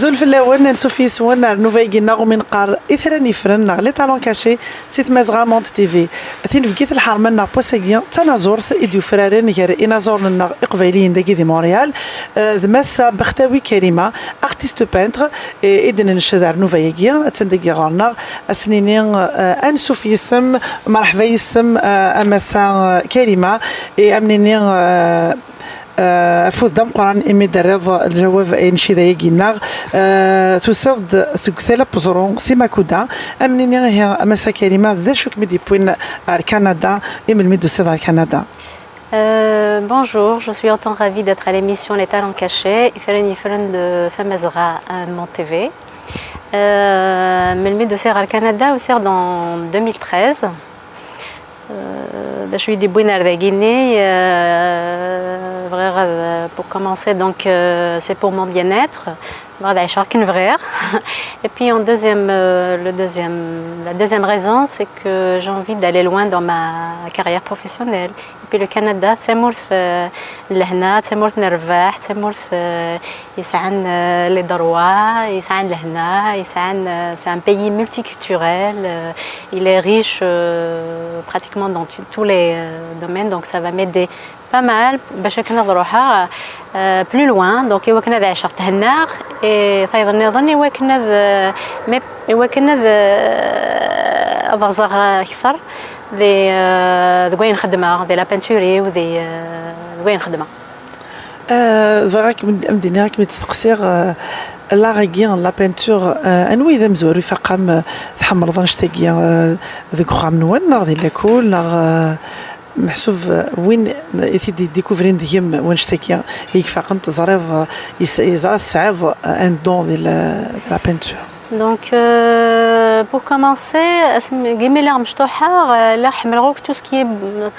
زول في الأول نانسو في سوان نوفاي كينا من قار اثرا نفرن لي تالون كاشي سيت ماز غامونت تي في. ثين كيت الحرمن نا بوسيكيا تانا زورث ايديو فرارين غير إنا زورن نا اقبايلين داكي دي مونريال. آه، ذماسا بختاوي كريمة أرتيست بانتر ايدن آه، نشدار نوفاي نوفايكيا تندقي غورنا أسنينين آه، انسوف يسم مرحبا يسم اماسا كريمة أمنينين فوز دم قران امي دريض الجواب نشي ذا يجينا توصد سكثلا بزرون سيما كودا امنيني هي مسا كلمه ذا شو كمدي بوين كندا ام الميدو سيدا كندا Euh, bonjour, je suis autant ravie d'être à l'émission Les Talents Cachés. Fait une de Famezra à Mon TV. Euh, le de au Canada aussi dans 2013. Je suis des Bouinard de Guinée. Pour commencer, donc c'est pour mon bien-être. Et puis en deuxième, le deuxième, la deuxième raison, c'est que j'ai envie d'aller loin dans ma carrière professionnelle. Et puis le Canada, c'est لهنا تمورت نربح تمورت يسعن لي دروا يسعن لهنا يسعن c'est un pays multiculturel il est riche pratiquement dans tous les domaines donc ça va m'aider pas mal باش كنا نروحها بلو لوان دونك ايوا كنا عشرت هناغ فايضا نظن ايوا كنا ايوا كنا ضغزغ أكثر ذي ذي وين خدمه ذي لا بانتوري وذي وين خدمه فراك مدينة راك متستقسيغ لا غيكيان لا بانتور انوي اذا مزوري فقام تحمر ظن شتاكيا ذيك خام نوان ناغ ذي لاكول ناغ محسوب وين ايتي دي ديكوفرين ديم وين هيك فاقن تزريض يزريض صعاب أن دون ديال لا بانتور دونك بور كومونسي كيما لا مشطوحه لا حملغوك تو سكي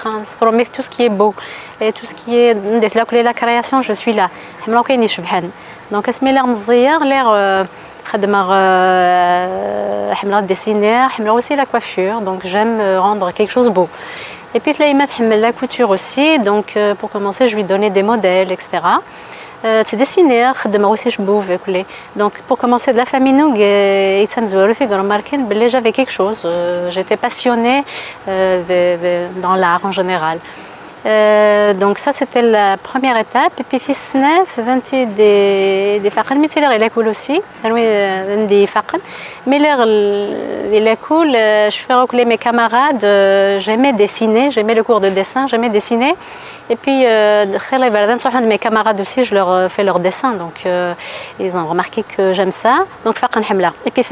كنستروميك تو سكي بو اي تو سكي نديت لا كلي لا كرياسيون جو سوي لا حملغوك كاين شبحان دونك اسمي لا مزير لا خدمه حملغ ديسينير حملغ سي la coiffure. Donc j'aime rendre quelque chose beau. Et puis la couture aussi, donc pour commencer, je lui donnais des modèles, etc. Tu dessiner, donc pour commencer de la famille nous j'avais quelque chose j'étais passionnée dans l'art en général euh, donc ça c'était la première étape et puis في السنة فهمتي دي دي فقن ميتي لي لاكول aussi عندي فقن mais les lacoul je fais reculer mes camarades j'aimais dessiner j'aimais le cours de dessin j'aimais dessiner Et puis, euh, mes camarades aussi, je leur euh, fais leurs dessins. Donc, euh, ils ont remarqué que j'aime ça. Donc, Fakan Hamla. Et puis,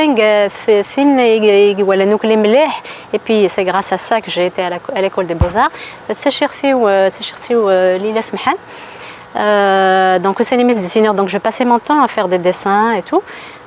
et puis c'est grâce à ça que j'ai été à l'école des beaux-arts. Lila Smhan. Donc, au cinéma, donc je passais mon temps à faire des dessins et tout.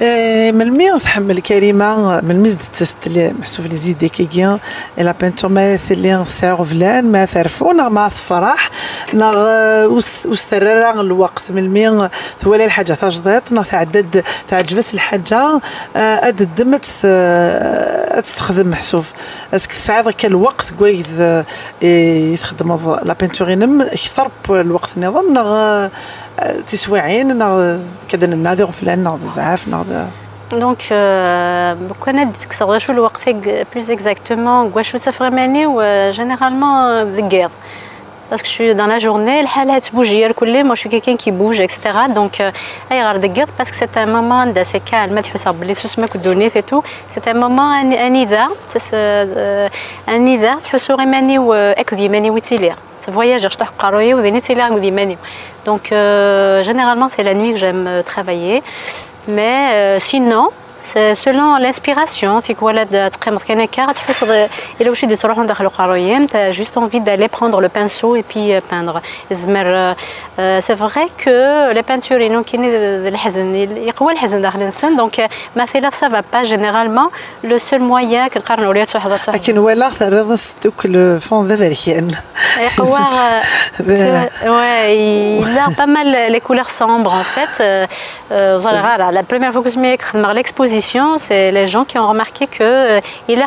من مي تحمل كلمه من مي زدت اللي محسوب لي زيد كيكيا لا بانتور ما اللي ساعو فلان ما ثرفو ما تفرح نغ وسترر الوقت من مي ثوالي الحاجة تجديط نغ تعدد تعجبس الحاجة اد دمت تخدم محسوب اسك تسعى ذاك الوقت كويد يخدم لا بانتور ينم أكثر الوقت نظام نغ تسويعين كذا نادي غفلان ناض زعاف ناض دونك بوك انا ديك صغير شو الوقت فيك بلوز اكزاكتومون كوا تفرماني و جينيرالمون ذكير parce que je suis dans la journée الحالة تبوجي الكل moi je suis quelqu'un qui bouge etc donc اي غير دقيت parce que c'est un moment d'assez calme ما تحسب بلي تسمك ودونيت et tout c'est un moment انذا انذا تحسو غير ماني اكذي ماني ويتيلير voyageur, je suis ou Donc, euh, généralement, c'est la nuit que j'aime travailler. Mais euh, sinon, selon l'inspiration فيك ولد تقيمض كان هكا تحس الا واش تروح داخل القرويم t'as juste envie d'aller prendre le pinceau et puis peindre زمر c'est vrai que les peintures ينو كاين الحزن يقوى الحزن داخل الانسان دونك مثلا ça va pas généralement le seul moyen كنقارنوا ليه تحضر تحضر لكن ولا رضا دوك الفون ذا بركان يقوى ouais il a pas mal les couleurs sombres en fait vous allez voir la première fois que c'est les gens qui ont remarqué que il a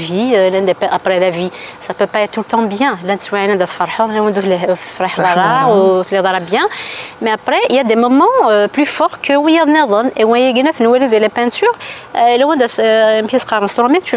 vie, après la vie, ça peut pas être tout le temps bien. bien. Mais après, il y a des moments euh, plus forts que oui, et les peintures, tu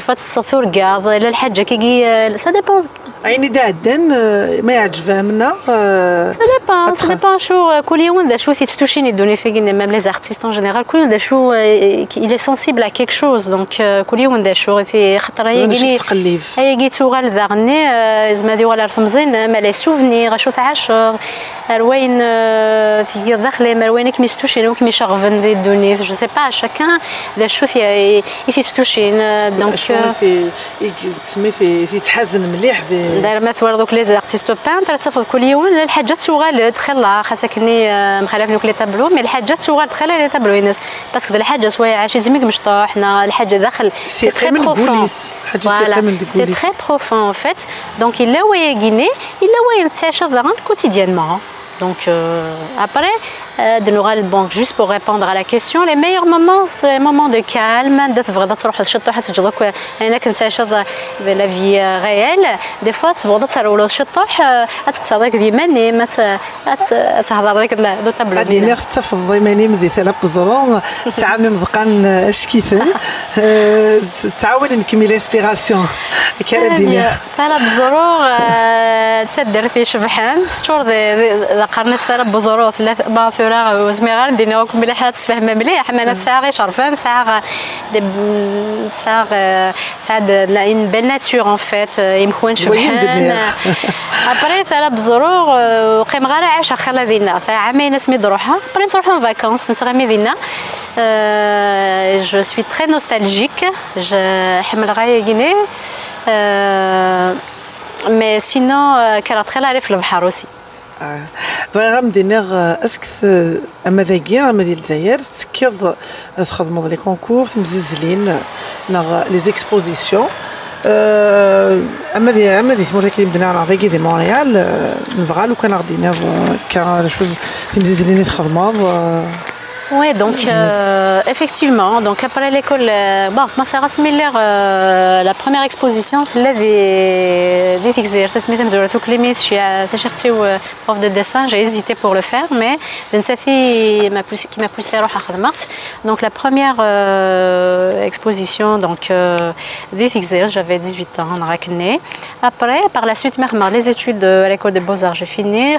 فوا تصور كاع الا الحاجة. كي سا ديبون عيني دادن ما يعجبها منا سا ديبون سا ديبون شو كل يوم ذا شو تستوشيني دوني في ميم لي زارتيست اون جينيرال كل يوم ذا شو il est sensible à quelque chose. Donc كل يوم ذا شو في خاطر هي كيني هي كي توغال ذاغني زعما دي ولا رفمزين ما لي سوفنير شو تعاشر الوين في داخل ما وين كي مستوشين كي مشغفن دي دوني. جو سي با شاكان ذا شو في يتستوشين دونك في تسمي في يتحزن مليح داير مثلا دوك لي زارتيست بانتر تفضل كل يوم. الحاجات تغال دخل خاصك كني مخالف دوك لي تابلو مي الحاجات تغال دخل لي تابلو الناس باسكو الحاجة سوايع عاشي زميك مشطوح حنا الحاجة داخل سي تري بروفون سي تري بروفون ان فيت دونك الا ويا غيني الا ويا تعيش كوتيديانمون Donc euh, après, euh, de Nouvelle Banque. Juste pour répondre à la question, les meilleurs moments, c'est les moments de calme. Tu تبغى تروح للشط واحد تجدك أنا كنت عايشه لا في غيال دي فوا تبغى تروح للشطوح تقصد ديك ديما ما تهضر ديك لو تابلو هادي نير تفضي ماني مدي ثلاث بزرو تعامي مبقان اشكيثن تعاون نكمل الاسبيراسيون كان دينير ثلاث بزرو تدر في شبحان تشور ذا قرنس ثلاث بزرو ثلاث باثورا وزميغار دينا وكم حالات تفهم مليح أنا ساعه غير شرفان ساعه ساعه لا اون بيل ناتور ان فيت يمكن شبحان ابري ثلاث بزرو وقيم غير عايشة خلا دينا ساعه عامين اسمي دروحها ابري نروحو فاكونس نتغمي دينا جو سوي تري نوستالجيك حمل غاية غيني مي سينو كرا تخيل عارف البحر اوسي غنمدي نغ اسك اما ذاكي اما ديال الجزائر تكيض تخدموا لي كونكور مززلين نغ لي زيكسبوزيسيون اما دي اما دي تمر كي بدنا على ذاكي دي مونريال نبغى لو كان غادي نغ كان مززلين تخدموا Oui, donc euh, effectivement, donc après l'école, euh, bon, moi c'est Rasmiller, euh, la première exposition, c'est la vie fixée. prof de dessin, j'ai hésité pour le faire, mais qui m'a poussé, qui m'a poussé à Donc la première euh, exposition, donc euh, j'avais 18 ans en Rakné. Après, par la suite, les études à l'école des beaux-arts, j'ai fini,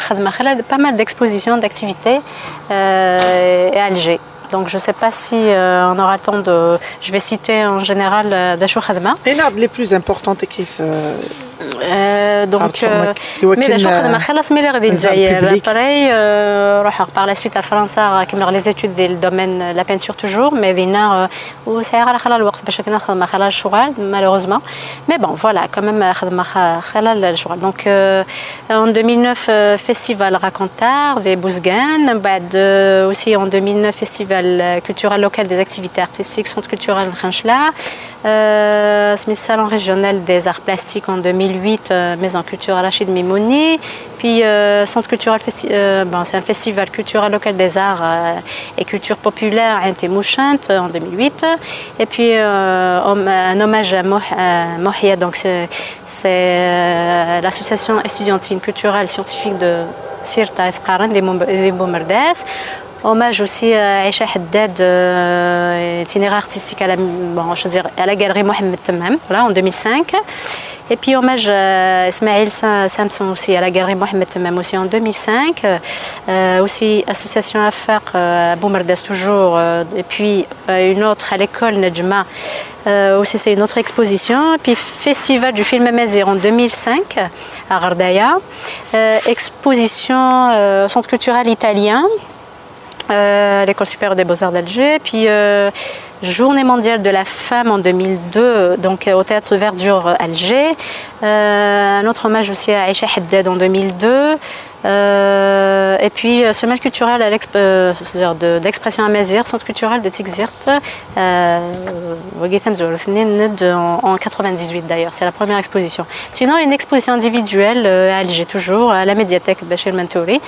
pas mal d'expositions, d'activités euh, donc je ne sais pas si euh, on aura le temps de... Je vais citer en général euh, Dachou Khadma. les plus importantes écrites euh, دونك مي شو خدمه خلص ملي غادي للجزائر ابري روح par la suite à فرنسا كمل لي زيتود ديال الدومين لا بينتور توجور مي دينا وسايغ على خلال الوقت باش كنا خدمه خلال الشغل مالوغوزمون مي بون فوالا كمام خدمه خلال الشغل دونك en 2009 festival Racontar de Bouzgan من بعد aussi en 2009 festival culturel local des activités artistiques centre culturel Khanchla euh, le salon régional des arts plastiques en 2008, euh, maison culturelle Rachid Mimouni. Puis euh, centre culturel, c'est un festival culturel local des arts et culture populaire à en 2008. Et puis un hommage à Mohia, donc c'est l'association estudiantine culturelle scientifique de Sirta Esqaran des Bombardes Hommage aussi à Aïcha Haddad, euh, itinéraire artistique à la, bon, je veux dire, à galerie Mohamed Tamam, en 2005. Et puis hommage à Ismail Samson aussi, à la galerie Mohamed Tamam aussi en 2005. Euh, aussi association Affaires euh, à Boumardas toujours. Euh, et puis une autre à l'école Nejma. aussi c'est une autre exposition. Puis festival du film Amazir en 2005 à Gardaya. exposition centre culturel italien euh, l'école supérieure des beaux-arts d'Alger, puis euh, Journée mondiale de la femme en 2002, donc euh, au théâtre Verdure Alger. un autre hommage aussi à Aïcha Haddad en 2002. et puis semaine culturelle d'expression amazir, centre culturel de Tixirt, en 98 d'ailleurs, c'est la première exposition. Sinon, une exposition individuelle à Alger toujours, à la médiathèque Bachir Mantouri.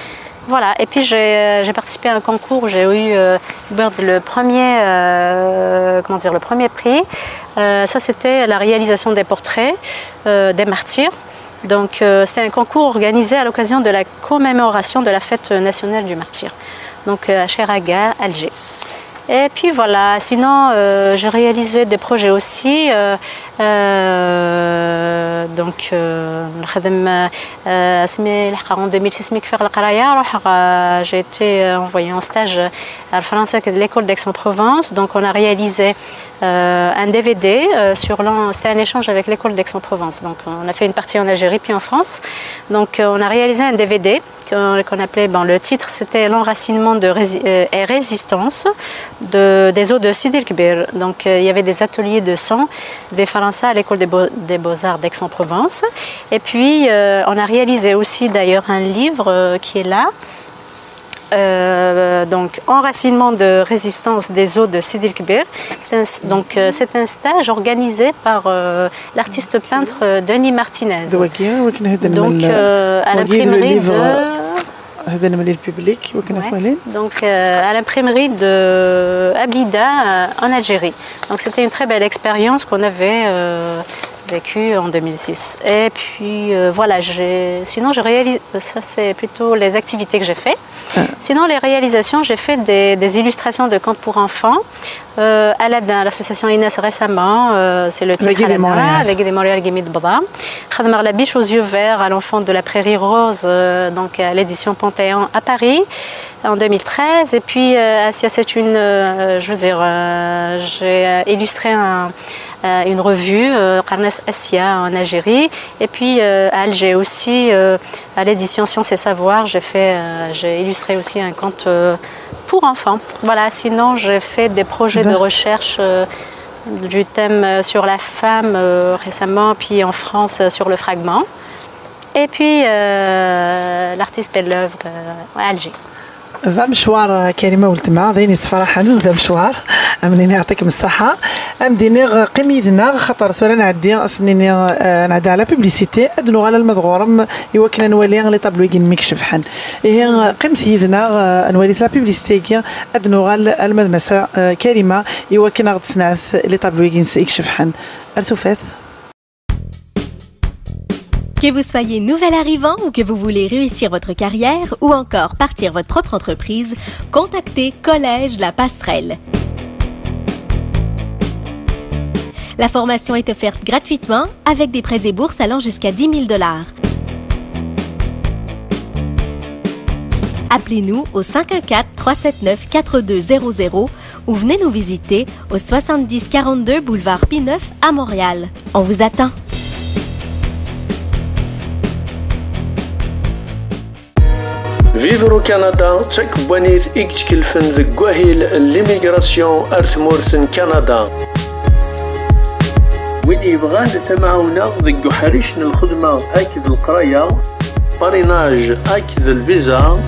Voilà, et puis j'ai euh, participé à un concours, j'ai eu euh, le premier, euh, le premier prix. ça, c'était la réalisation des portraits des martyrs. Donc, c'était un concours organisé à l'occasion de la commémoration de la fête nationale du martyr, donc à Cheraga, Alger. Et puis voilà, sinon euh, j'ai réalisé des projets aussi. Euh, euh, donc, 2006, j'ai été envoyée en stage à la France de l'école d'Aix-en-Provence. Donc, on a réalisé un DVD sur c'était un échange avec l'école d'Aix-en-Provence. Donc, on a fait une partie en Algérie puis en France. Donc, on a réalisé un DVD qu'on appelait bon, le titre c'était l'enracinement de et résistance de, des eaux de Sidi Kbir donc il y avait des ateliers de sang des Français à l'école des, Beaux- des Beaux-Arts d'Aix-en-Provence. Et puis, euh, on a réalisé aussi d'ailleurs un livre euh, qui est là. Euh, donc enracinement de résistance des eaux de Sidi Kbir. Donc c'est un stage organisé par l'artiste peintre Denis Martinez. Donc à l'imprimerie de donc à l'imprimerie de Ablida en Algérie. Donc c'était une très belle expérience qu'on avait vécu en 2006. Et puis euh, voilà, sinon je réalise, ça c'est plutôt les activités que j'ai fait. Ah. Sinon les réalisations, j'ai fait des, illustrations de contes pour enfants. Euh, Aladdin, l'association Inès récemment, euh, c'est le titre Aladdin, avec des Montréal Gimid Bada. Khadmar la biche aux yeux verts à l'enfant de la prairie rose, donc à l'édition Panthéon à Paris en 2013. Et puis Asia, c'est une, je veux dire, j'ai illustré un, une revue, Carnes Assia en Algérie, et puis à Alger aussi, à l'édition Sciences et Savoir, j'ai fait, j'ai illustré aussi un conte pour enfants. Voilà, sinon j'ai fait des projets de recherche du thème sur la femme récemment, puis en France sur le fragment. Et puis l'artiste et l'œuvre à Alger. ذا مشوار كريمة ولتما ذيني الصراحه ذا مشوار. امنيني يعطيكم الصحة. امديني قميدنا خاطر ثورا نعدي اصنيني نعدي على بوبليسيتي أدنو على المذغور. يوكل نولي لي طابلو كين ميك حن هي قيمت هيدنا نولي لا بوبليسيتي أدنو على المدمسة كريمة يوكل غد صنعت لي طابلو كين يكشف حن ارتوفاث Que vous soyez nouvel arrivant ou que vous voulez réussir votre carrière ou encore partir votre propre entreprise, contactez Collège La Passerelle. La formation est offerte gratuitement avec des prêts et bourses allant jusqu'à 10 000 dollars. Appelez-nous au 514-379-4200 ou venez nous visiter au 7042 boulevard P9 à Montréal. On vous attend! Vivre au Canada تكبنيت إكتكلفن ذك وهيل ليميغراسيون أرثمورثن كندا وين يبغى تمعونا ذك حريشن الخدمة أكد القراية باريناج أكد الفيزا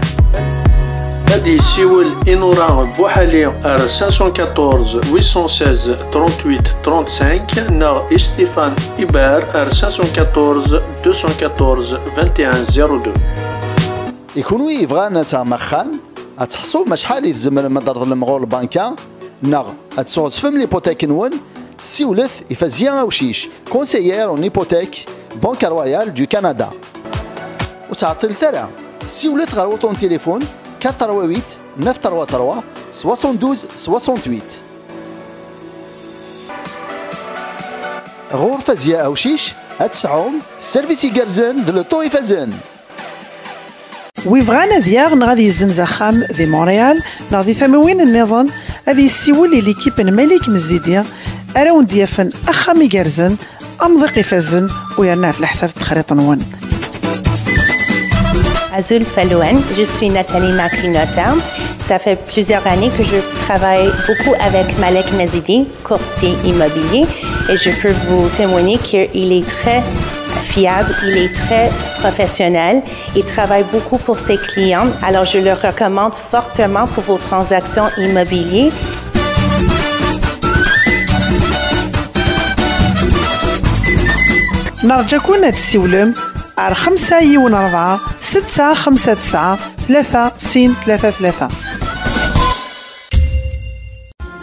غادي يسيول إنورا بوحالي ار 514 816 38 35 نا استيفان إبار ار 514 214 21 02 يكونوا يبغى تاع مخان تحصو ما شحال يلزم مدار المغول بانكا نغ تصوص فم ليبوتيك نون سيولث يفازيان اوشيش كونسيير أون ايبوتيك بنك رويال دو كندا. وتعطل ثرى. سيولث غير وطون تليفون 438 933 72 68 غور فازيا اوشيش اتسعوم سيرفيسي جرزن دلو يفازن وي بغان ad yaɣ neɣ ad yessenz axxam di Montreal neɣ di tamawin-nniḍen ad yessiwel i likip n Malik Mzidi ara awen-d-yafen axxam igerrzen, amḍiq ifazen u yerna ɣef leḥsab n texriḍt-nwen. Azul Fallouen, je suis Nathalie Marquinota. Ça fait plusieurs années que je travaille beaucoup avec Malek Mazidi, courtier immobilier, et je peux vous témoigner qu'il est très fiable, il est très professionnel, il travaille beaucoup pour ses clients, alors je le recommande fortement pour vos transactions immobilières. نرجاكم تسولم على خمسة يون أربعة ستة خمسة تسعة ثلاثة سين ثلاثة ثلاثة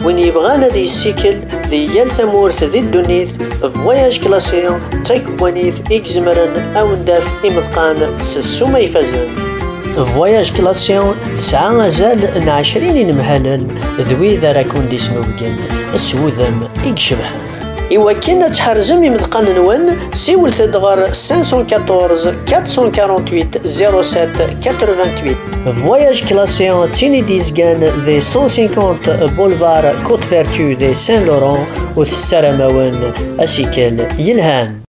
وين يبغى نادي السيكل دي يال ثمورث ذي الدنيث فواياج كلاسيون تايكوانيث إكزمرن أو نداف إمدقان سسو ما يفازن. فواياج كلاسيون تسعة زال عشرين نمهلل ذوي ذا راكون دي سنوفكين السوذم إكشبحان Iwakken ad tḥerzem imeḍqan-nwen, siwlet-d ɣer 514 448 07 88. Voyage classé en Tinidisgan des 150 boulevard Côte-Vertu des Saint-Laurent u tessaram-awen asikel yelhan.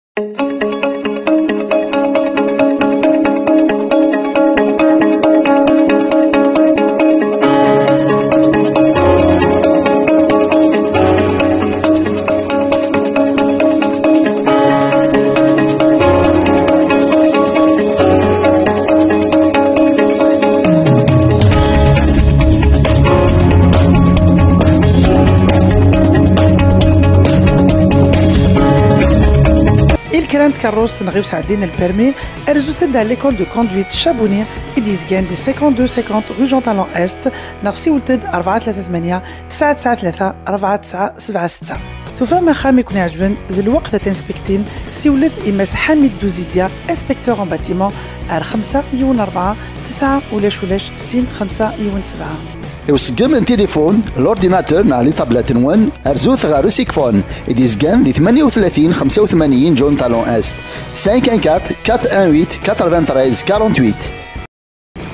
كاروس n'arrive سعدين البرمي ارزو elle résultait دو كوندويت شابوني conduite Chabonnier دي 52-50 rue Jean Talon Est, نرسي ولتد 438 993 4976. سوفا ما خام يكون عجبن ذي الوقت تنسبكتين سيولث إماس حميد دوزيديا اسبكتور ان باتيمون ار 5 يون 4 9 ولاش ولاش سين 5 يون 7 وسقم التليفون الأورديناتور مع لي طابلات نون ارزوث غارو سيكفون اديزكان دي 38 85 جون تالون إست. 514 418 93 48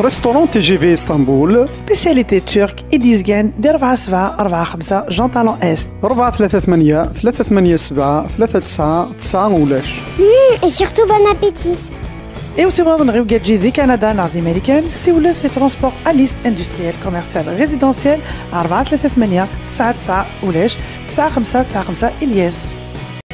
ريستورون تي جي في اسطنبول سبيسياليتي ترك إديزغان دي 4 7 4 5 جون تالون است 4 3 8 3 8 7 3 9 9 ولاش Et surtout bon appétit. Et aussi, on a un réugadji du Canada, nord-américain, si vous وسبغض نغيو جي à كندا نعرض امريكان سيولة في ترونسبور les اندستريال كوميرسيال ريزيدونسيال 438 99 ولاش 95 95 الياس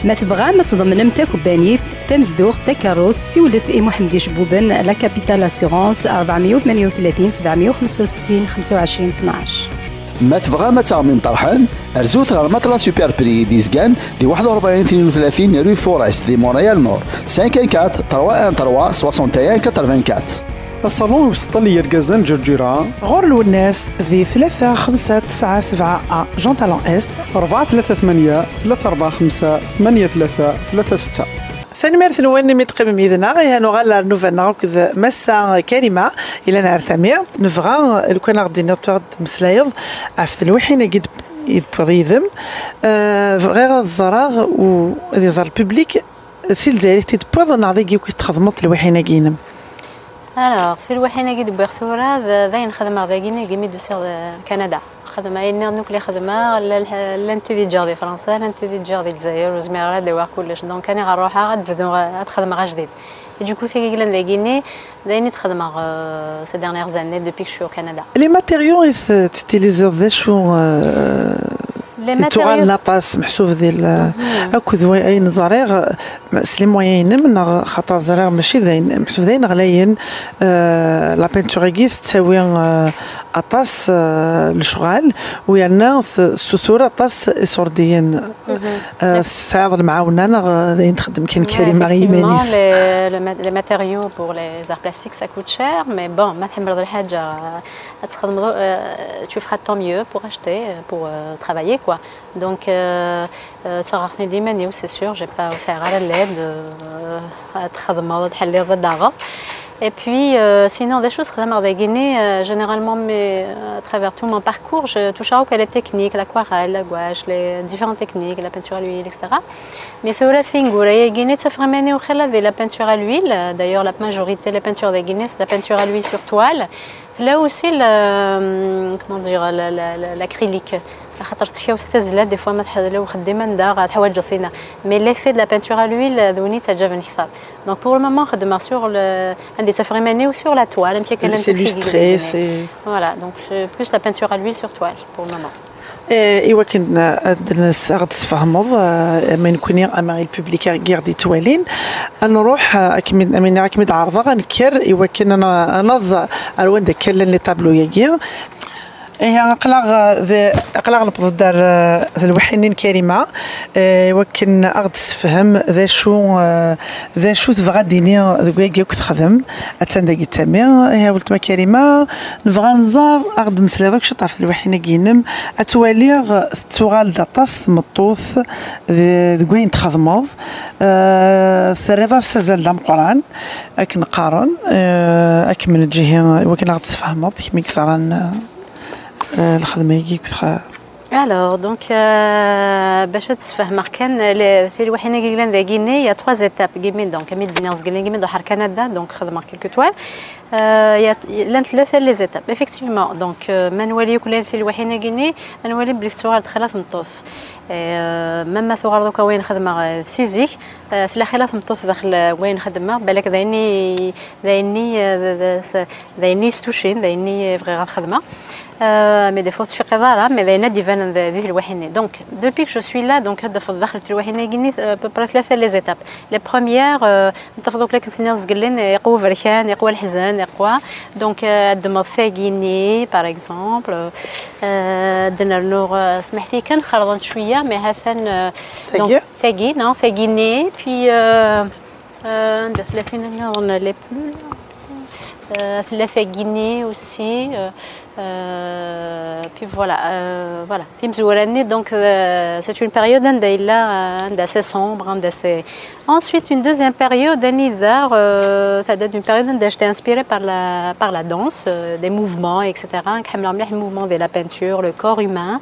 ما تبغى ما تضمنم تا كوبانيت تمزدوخ تا كاروس سيولة اي محمد جبوبن لا كابيتال اسيغونس 438 765 25 12 ما تبغى ما تعمم طرحان ارزوث غير مطلع سوبر بري ديزكان دي 41 32 رو فورست دي مونريال نور 514 313 61 84 الصالون وسط لي يرقزن جرجيرة غور الوناس ذي 3 5 9 7 أ. جون تالون إست. 4 3 8 3 4 5 8 3 3 6 ثاني مرة نوان مي إذنها ميدنا هانو غالا رنوفانا وكذا مسا كريمة. إلا نعرتمي نبغى نفغا كان غادي نتوعد مسلايض. عفت الوحينة قد يدبر يذم آه، غير الزراغ و زار يزر سيل زاري تيد تيدبر نعضي كي تخدمت الوحينا كينم الوغ في الوحينا كي دبر ثورة ذاين خدمة غاكينا كيمي دوسيغ آه، كندا. الخدمه يني دوك لي خدمة. إيه، لا نتيدي تجاضي فرنسا لا نتيدي تجاضي الجزائر وزمير دوا كلش. دونك أنا غنروحها غنبدو غنخدم غا جديد. Du fait que euh, ces dernières années depuis que je suis au Canada. Les matériaux utilisés تغال لاطاس محسوب ديال اكو ذوي اي نزاريغ سلي موين من خاطر زريغ ماشي ذاين محسوب ذاين غلاين آه، لا بينتور كيس تساوي آه، أطاس الشغال ويانا سثورة أطاس سورديين السعر المعاونة أنا ذاين تخدم كاين كريمة غيمانيس لي ماتيريو بور لي زار بلاستيك سا كوت شير مي بون ما تحمل الحاجة Euh, tu feras tant mieux pour acheter, euh, pour euh, travailler. Quoi. Donc, tu auras des manières, c'est sûr, j'ai pas à l'aide, à et puis, sinon, des choses que j'ai Guinée, généralement, mais, à travers tout mon parcours, je touche à les techniques, l'aquarelle, la gouache, les différentes techniques, la peinture à l'huile, etc. Mais c'est la fingour. Et Guinée, ça fait la peinture à l'huile. D'ailleurs, la majorité des peintures de Guinée, c'est la peinture à l'huile sur toile. Là aussi, le, comment dire, l'acrylique. خاطر تشكاو ستازلات دي فوا ما لو خديمه ندار الحوايج جصينا مي ليفي دو لا بانتور ا لويل ذوني تعجبني اكثر دونك بور المومون خدمه سور عندي تفريماني وسور لا توال مشي كلام سي لوستري سي فوالا دونك بلوس لا بانتور ا لويل سور توال بور المومون إيوا كنا غاد تفهموا ما نكوني اما البوبليك غير دي توالين. نروح أكيد امين أكيد عارضه غنكر إيوا كنا نض ألوان داك لي طابلو ياكي. هي اقلاغ اقلاغ نبض دار ذا الوحينين كريمة. ولكن أغد تفهم ذا شو ذا شو تبغى ديني ذوكا تخدم. اتان داكي تامي. هي ولت ما كريمة. نبغى نزار أغد مسلا ذاك شطاف الوحينه كينم. أتوالي توغال دا طاس مطوث ذوين تخدمض ثريضا سازال دام قران أكن قارن اك من الجهه ولكن أغد تفهمض كيما كثران آه، الخدمة كي كنت الوغ دونك باش تفهمر كان في الوحينه كيلان ذاكيني يا 3 ايتاب كيمين دونك ميد دينيرز كيلان كيمين دوحر كندا دونك خدمر كيلكو توال يا لأن ثلاثة لي زيتاب افيكتيفمون دونك ما نولي كلان في الوحينه كيني نولي بلي فتوار دخلات مطوف مما ثغر دوكا وين خدمه سيزيك في الخلاف مطوس داخل وين خدمه بالك ذايني ذايني ذايني ستوشين ذاني بغي غنخدمه mais des fois je fais pas mais il y a des vins de vie le donc depuis que je suis là donc de faire دخلت الوحينة Guinée à peu près ثلاثة les étapes les premières نتفضل لك الناس قلنا يقوى فرشان يقوى الحزن يقوى donc دمض في Guinée par exemple درنا النور سمحتي كان خرضن شوية mais هذا donc فاقي non في Guinée puis عند ثلاثين on les plus ثلاثة Guinée aussi Euh, puis voilà, euh, voilà. donc euh, c'est une période assez sombre. Ensuite, une deuxième période, euh, ça date d'une période où j'étais inspirée par la, par la danse, euh, des mouvements, etc. Les mouvements de la peinture, le corps humain.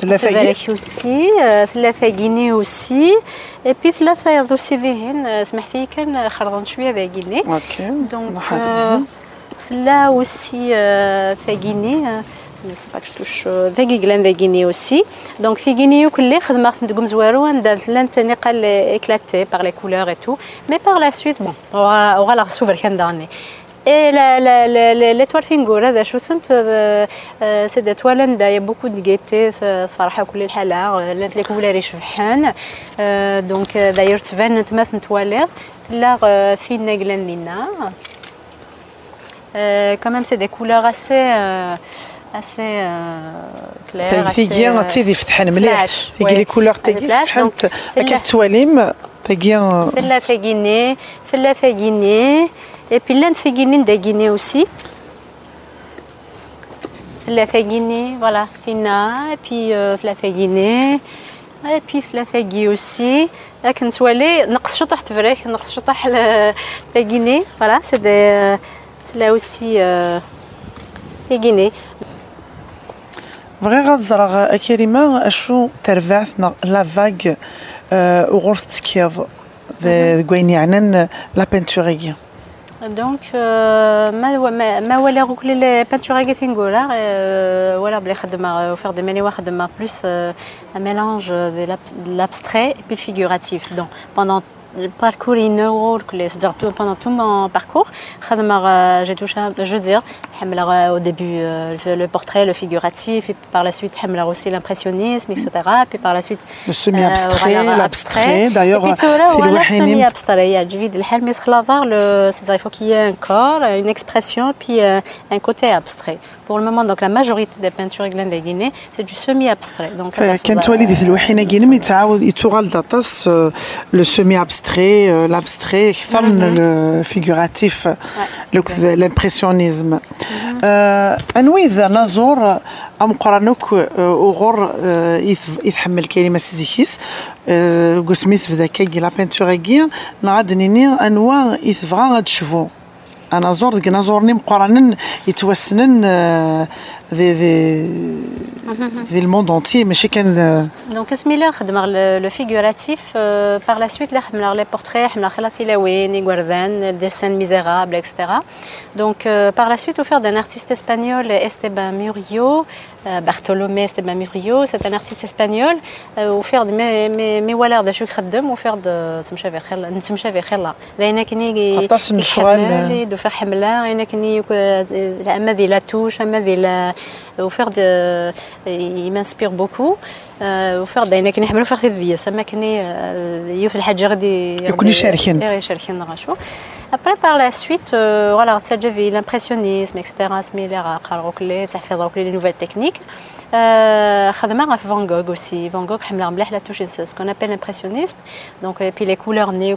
ثلاثة تبارك ثلاثة جنيه وسي اي بي ثلاثة يرضو ذهن سمحت لي كان خرضن شوية ذا جنيه أوكي دونك ثلا اوسي ثا جنيه ما توش ذاكي قلان ذا جيني اوسي دونك في جيني وكل خدمة تندقم زوارو عند لأن تنقل اكلاتي باغ لي كولور اي تو مي باغ لا سويت بون وغا لا رسوفر كان داني Et la, la, la, la, la توالفينغورا هذا شو سنت آه، آه، سيدة توالان دايا بوكو دقيتي فرحة كل الحالة. لانت لك ولا ريش فحان. آه، دونك داير تبان انت ما سنتواليغ لا فين نقلان لينا quand même c'est des couleurs assez euh, assez euh, claires تيدي فتحان مليح تيكي لي كولور تيكي فحنت كيف تواليم تيكيا فلا فاكيني فلا فاكيني Et puis l'Inde fait Guinée de Guinée aussi. La fait Guinée, voilà, Fina, et puis euh, la fait Guinée, et puis la fait Guinée aussi. لكن تولي نقص شطح تفريك نقص شطح la Guinée, voilà, c'est des là aussi euh, Guinée. بغي غتزرع كريمه اشو تربعتنا لا فاغ وغورث تكيض كوين عنن لا بينتوريغي دونك ما ما ما ولا كل لي بانتور كي نقولها ولا بلي خدمه وفير دي ماني خدمه بلوس ان ميلانج دي l'abstrait et puis le figuratif donc le parcours inner c'est-à-dire pendant tout mon parcours. J'ai touché je veux dire au début euh, le portrait le figuratif et par la suite aussi l'impressionnisme etc puis par la suite le semi abstrait euh, l'abstrait. d'ailleurs le semi abstrait c'est-à-dire il faut qu'il y ait un corps une expression puis euh, un côté abstrait pour le moment donc la majorité des peintures de Guinée c'est du semi abstrait donc كانت والدة الوحينة جينم يتعاود يتغال le semi abstrait l'abstrait أكثر le figuratif l'impressionnisme انوي ذا نزور ام قرانوك وغور يتحمل كلمه سيزيكيس قسميت في ذاك لا بينتور نغاد نيني انواع يثفغا تشوفو انا زور ديك نزورني مقارنن يتوسنن ذي ذي ذي الموند انتي ماشي كان دونك اسمي لا خدم لو فيغوراتيف بار لا سويت لا خدم لي بورتري حمل خلا فيلاوين غوردان دي سين ميزيرابل اكسترا دونك بار لا سويت اوفير دان ارتيست اسبانيول استيبان موريو بارتولومي سيبا ميغيو سيت ان ارتيست اسبانيول وفيرد مي مي مي ولا دا شو يخدم وفيرد تمشى في خير نتمشى في خير لأن كني يحمل دو فيغ حمله أنا كني اما ذي لا توش اما ذي لا وفيرد يمانسبير بوكو وفيرد أنا كني حملو فيغ ذي اما كني يوث الحاجة غادي يكون يشاركن يشاركين غاشو Après, par la suite, euh, voilà, j'ai vu l'impressionnisme, etc. les nouvelles techniques. Euh, Van Gogh aussi. Van Gogh, ce qu'on appelle l'impressionnisme. Donc, et puis les couleurs néo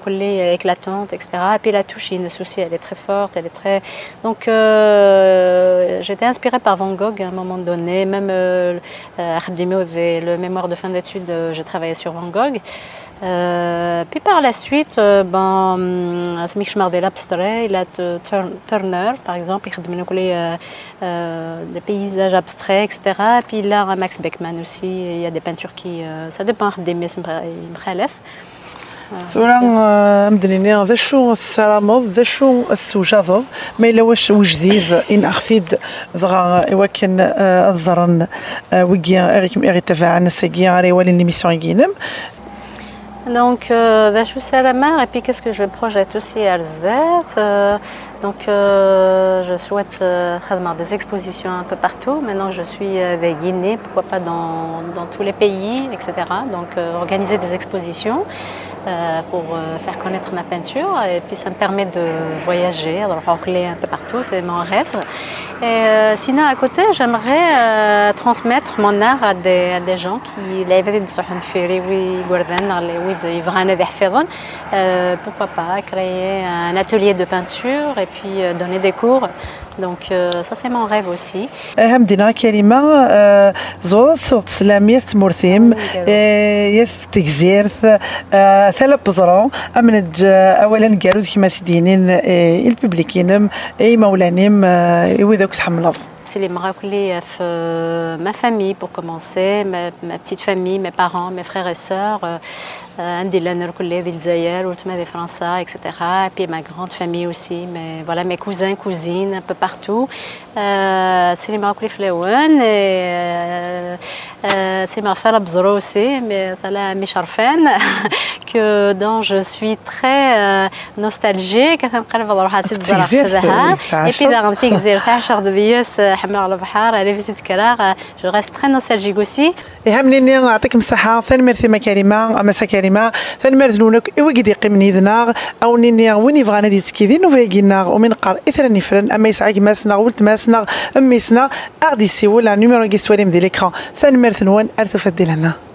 éclatantes, etc. Et puis la touche aussi, elle est très forte, elle est très. Donc, euh, j'étais inspirée par Van Gogh à un moment donné. Même euh, le mémoire de fin d'études, j'ai travaillé sur Van Gogh. Euh, puis par la suite, euh, ben, سميك شمار l'abstrait, il a Turner par exemple, il خدم les euh, des paysages abstraits, etc. Puis là, Max Beckman aussi, il y a des peintures qui, ça dépend des مخالف. ثورا مدنيني ذا شو السرامض ذا شو السوجاض ما إلا واش وجديد إن أخذيد ضغا وكن الزرن ويجي أغيكم أغي تفاعل نساقي غاري والي ليميسيون يجينم donc, euh, et puis qu'est-ce que je projette aussi à Alzette euh, Donc, euh, je souhaite faire des expositions un peu partout. Maintenant, je suis avec Guinée, pourquoi pas dans tous les pays, etc. Donc, organiser des expositions. Euh, pour euh, faire connaître ma peinture. Et puis ça me permet de voyager, de rencontrer un peu partout, c'est mon rêve. Et euh, sinon à côté, j'aimerais transmettre mon art à des, à des gens qui pourquoi pas créer un atelier de peinture et puis donner des cours دونك سا سي مون ريف اوسي اهم دينا كلمة آه، زور صوت سلاميه مرثيم يث آه، تجزير آه، ثلا بزرون أمنج اولا كارو كيما تدينين الببليكينم أي مولانيم اي وذاك تحملوا les Maraculés ma famille pour commencer, ma, petite famille, mes parents, mes frères et sœurs, un des des Français, etc. Et puis ma grande famille aussi, mais voilà, mes cousins, cousines, un peu partout. C'est les Maraculés Flewen et c'est ma femme Bzoro aussi, mais voilà, mes que dont je suis très nostalgique. Et puis, dans le حمل على البحر على فيزيت كراغ. جو ريست تري نوستالجيك اوسي يهمني نعطيك مساحة. ثاني ميرثي ما كريمة مسا كريمة. ثاني ميرث نونك ايوا قد يقيم نيذنا أو نيني وين يبغى نادي تسكيدين وفيقينا ومن قار اثر نفرن أما يسعك ماسنا ولت ماسنا اميسنا أغدي سي ولا نيميرو كيستوالي مدي ليكران. ثاني ميرث نوان أرثو فدي لنا.